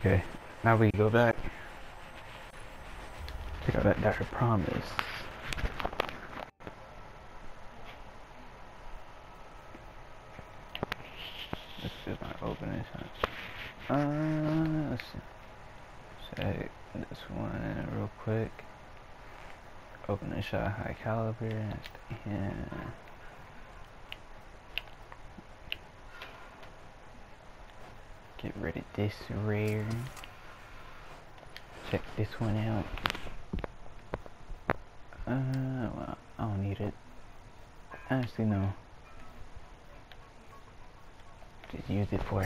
Okay, now we go back. Check out that Dr. Promise. This is my opening. Uh, let's check this one real quick. Opening shot, high caliber, and get rid of this rare. Check this one out. Uh, well, I don't need it. Actually, no. Just use it for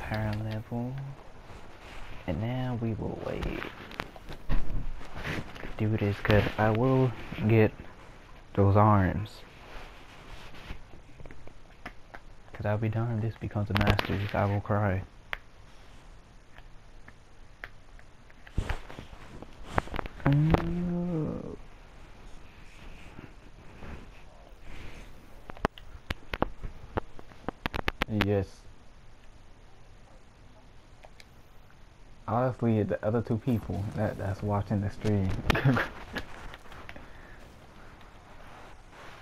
power level. And now we will wait. Do this because I will get those arms. Because I'll be darned this becomes a master's. I will cry. Oh. Yes. Honestly, the other two people that that's watching the stream.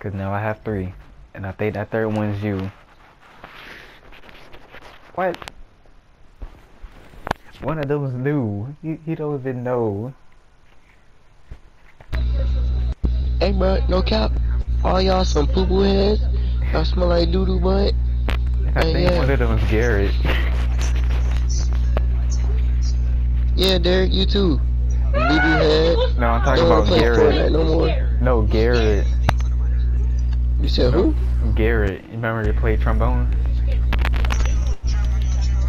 Cause now I have three, and I think that third one's you. What? One of those new. He, he don't even know. Hey, bro, no cap. All y'all some poo poo heads. Y'all smell like doo doo butt. I think yeah. one of them is Garrett. Yeah, Derek, you too. Doo doo head. No, I'm talking about Garrett. no more. No, Garrett. You said who? Garrett. You remember you played trombone?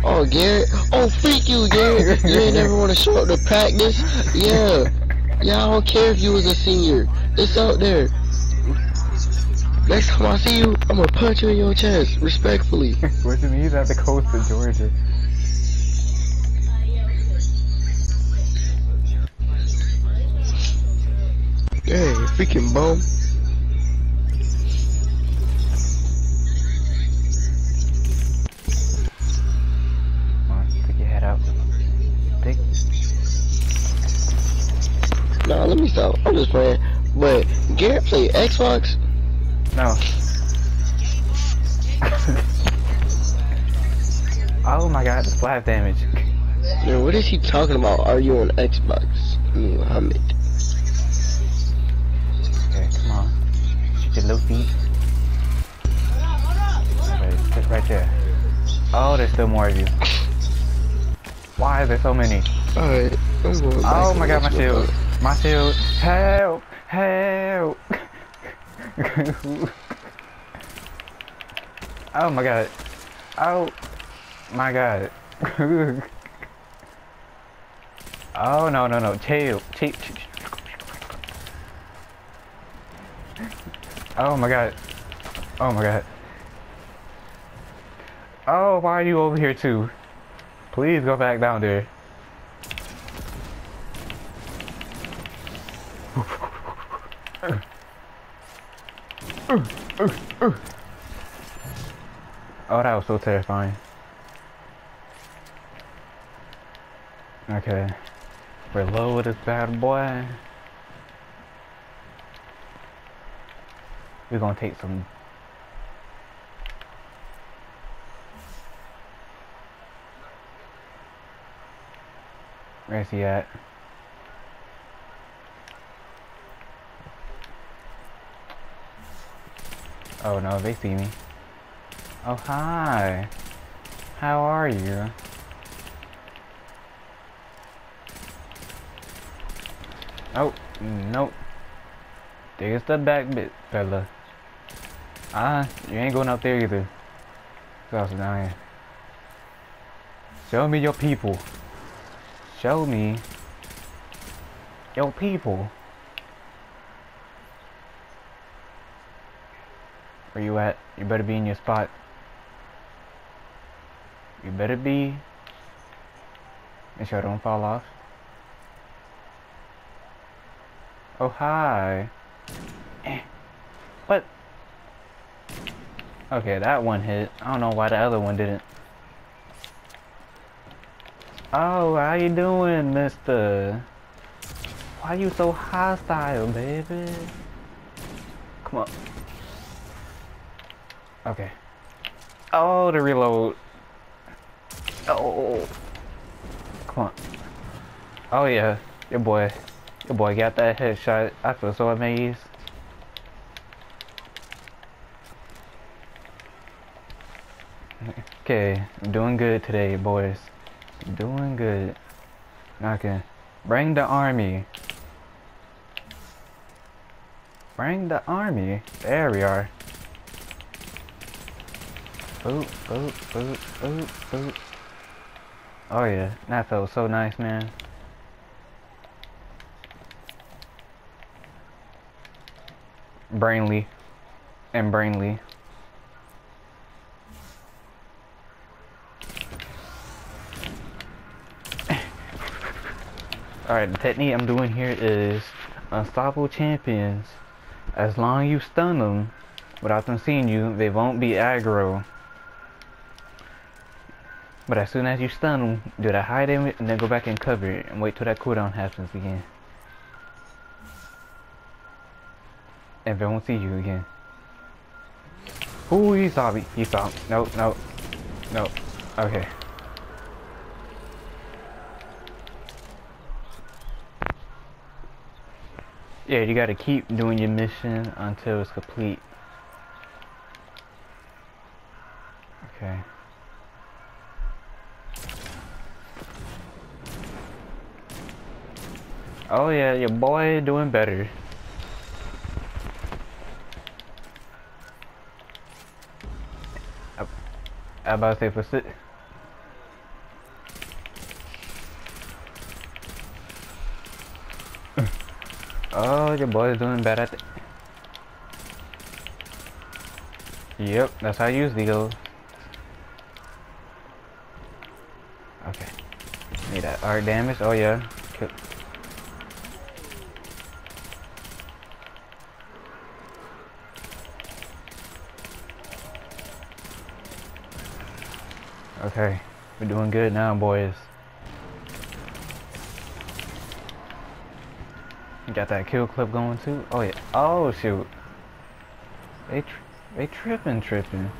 Oh, Garrett. Oh, freak you, Garrett. You ain't never want to show up to practice. Yeah. Yeah, I don't care if you was a senior. It's out there. Next time I see you, I'm gonna punch you in your chest, respectfully. What you mean? He's at the coast of Georgia. Dang, freaking bum. Nah, let me stop. I'm just playing. But Garrett play Xbox. No. oh my god, the splash damage. Man, what is he talking about? Are you on Xbox? Muhammad. Okay, come on. Shoot your little feet. Okay, sit right there. Oh, there's still more of you. Why is there so many? Alright, Oh my god, my shield. Shield. Help! Help! oh my god. Oh my god. oh no no no. Chill. chill. Oh my god. Oh my god. Oh, why are you over here too? Please go back down there. Oh, that was so terrifying. Okay. we're Reload this bad boy. We're gonna take some. Where's he at? Oh no, they see me. Oh hi. How are you? Oh, nope. There's the back bit, fella. Ah, you ain't going up there either. Is down here? Show me your people. Show me your people. Where you at? You better be in your spot. You better be. Make sure I don't fall off. Oh, hi. Eh. What? Okay, that one hit. I don't know why the other one didn't. Oh, how you doing, mister? Why you so hostile, baby? Come on. Okay. Oh, to reload. Oh. Come on. Oh yeah, your boy, your boy got that headshot. I feel so amazed. Okay, I'm doing good today, boys. Doing good. Okay, bring the army. Bring the army. There we are. Boop, boop, boop, boop, boop. Oh yeah, that felt so nice, man. Brainly. And brainly. Alright, the technique I'm doing here is unstoppable champions. As long as you stun them without them seeing you, they won't be aggro. But as soon as you stun them, do that high damage and then go back and cover it and wait till that cooldown happens again. And they won't see you again. Ooh, you saw me. You saw me. Nope, nope. Nope. Okay. Yeah, you gotta keep doing your mission until it's complete. Okay. Oh yeah, your boy doing better. I, I about to say for sit. Oh, your boy is doing better at Yep, that's how I use these. Okay. Need that arc damage. Oh yeah. Kill. Okay, we're doing good now, boys. Got that kill clip going too. Oh yeah. Oh shoot. They tri they tripping, tripping.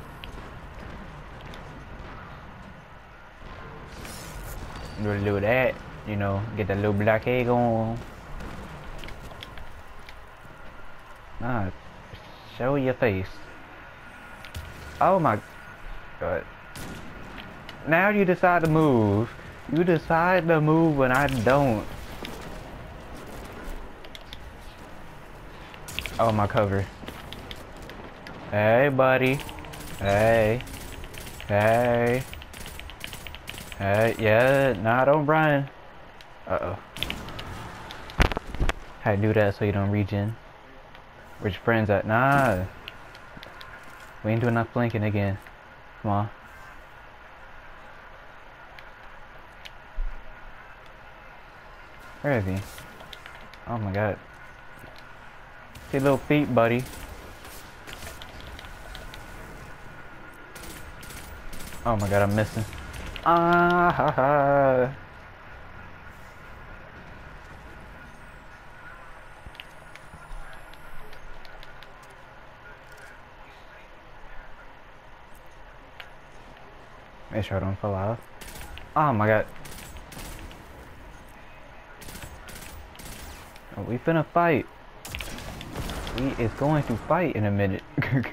Do a little that, you know, get that little black egg on. Nah, show your face. Oh my god. Now you decide to move. You decide to move when I don't. Oh, my cover. Hey, buddy. Hey. Hey. Hey, yeah, nah, don't run. Uh-oh. How to do that so you don't regen. Where's your friends at? Nah. We ain't doing enough blinking again. Come on. Where is he? Oh my god. See little feet, buddy. Oh my god, I'm missing. Ah ha ha. Make sure I don't fall off. Oh my god. Oh, we finna fight. We is going to fight in a minute.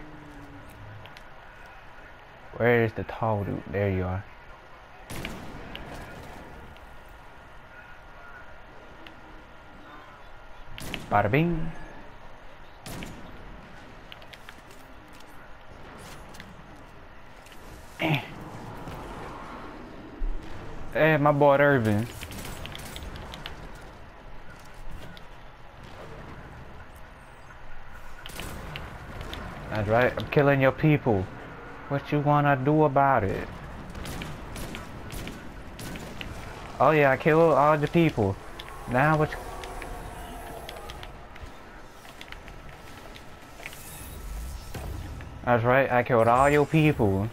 Where is the tall dude? There you are. Bada bing. Eh. Hey, my boy Irvin. Right, I'm killing your people. What you wanna do about it? Oh yeah, I killed all the people. Now what That's right, I killed all your people.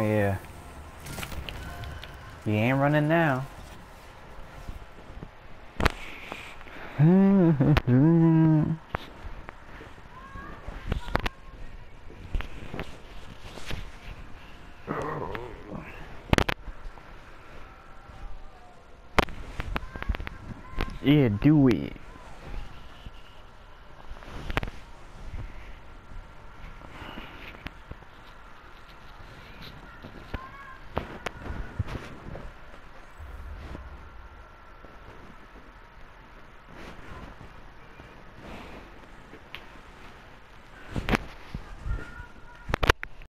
Oh yeah. He ain't running now.